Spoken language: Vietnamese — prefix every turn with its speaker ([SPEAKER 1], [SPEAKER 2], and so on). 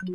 [SPEAKER 1] you